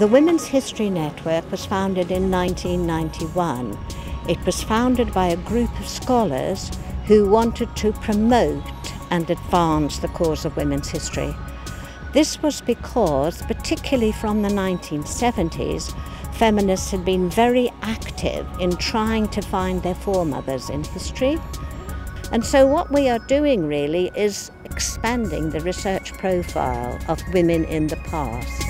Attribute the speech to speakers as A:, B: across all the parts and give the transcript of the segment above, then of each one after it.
A: The Women's History Network was founded in 1991. It was founded by a group of scholars who wanted to promote and advance the cause of women's history. This was because, particularly from the 1970s, feminists had been very active in trying to find their foremothers in history. And so, what we are doing really is expanding the research profile of women in the past.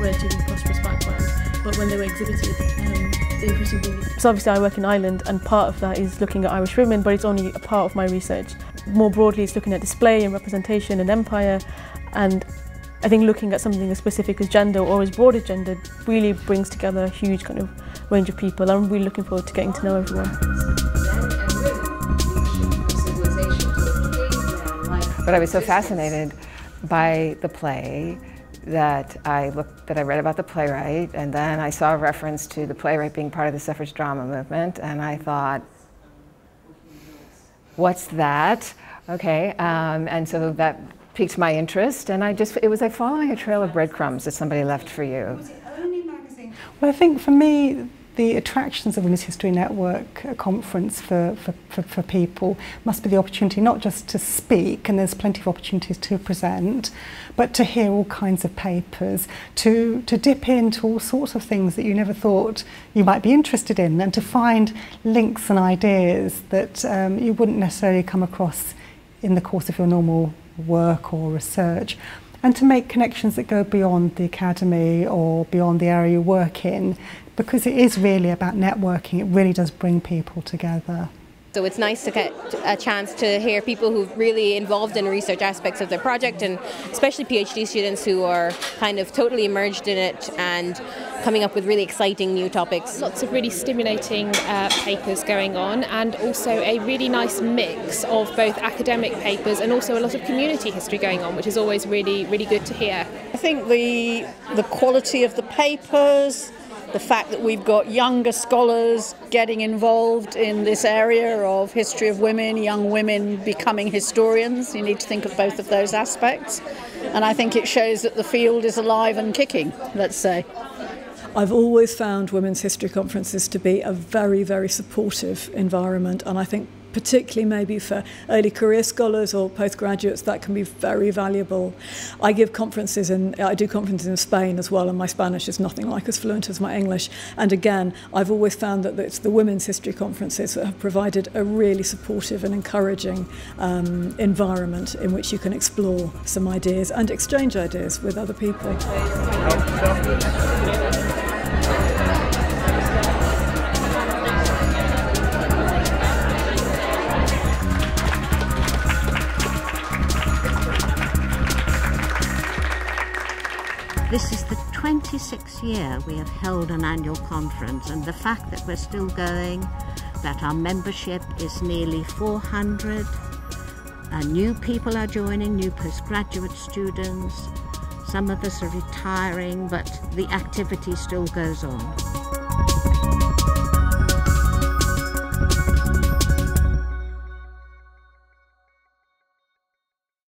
B: Relatively prosperous background, but when they were exhibited, um, the interesting. So obviously, I work in Ireland, and part of that is looking at Irish women, but it's only a part of my research. More broadly, it's looking at display and representation and empire, and I think looking at something as specific as gender or as broad as gender really brings together a huge kind of range of people. I'm really looking forward to getting to know everyone.
C: But I was so fascinated by the play that I looked that I read about the playwright and then I saw a reference to the playwright being part of the suffrage drama movement and I thought what's that okay um, and so that piqued my interest, and I just it was like following a trail of breadcrumbs that somebody left for you.
D: Well, I think for me, the attractions of Women's History Network a conference for, for, for, for people must be the opportunity not just to speak, and there's plenty of opportunities to present, but to hear all kinds of papers, to, to dip into all sorts of things that you never thought you might be interested in, and to find links and ideas that um, you wouldn't necessarily come across in the course of your normal work or research and to make connections that go beyond the academy or beyond the area you work in because it is really about networking. It really does bring people together.
E: So it's nice to get a chance to hear people who've really involved in research aspects of their project and especially PhD students who are kind of totally immersed in it and coming up with really exciting new topics.
F: Lots of really stimulating uh, papers going on and also a really nice mix of both academic papers and also a lot of community history going on which is always really really good to hear.
G: I think the the quality of the papers the fact that we've got younger scholars getting involved in this area of history of women, young women becoming historians. You need to think of both of those aspects. And I think it shows that the field is alive and kicking, let's say.
H: I've always found women's history conferences to be a very, very supportive environment, and I think particularly maybe for early career scholars or postgraduates, that can be very valuable. I give conferences in, I do conferences in Spain as well, and my Spanish is nothing like as fluent as my English. And again, I've always found that it's the women's history conferences that have provided a really supportive and encouraging um, environment in which you can explore some ideas and exchange ideas with other people.
A: This is the 26th year we have held an annual conference, and the fact that we're still going, that our membership is nearly 400, and new people are joining, new postgraduate students. Some of us are retiring, but the activity still goes on.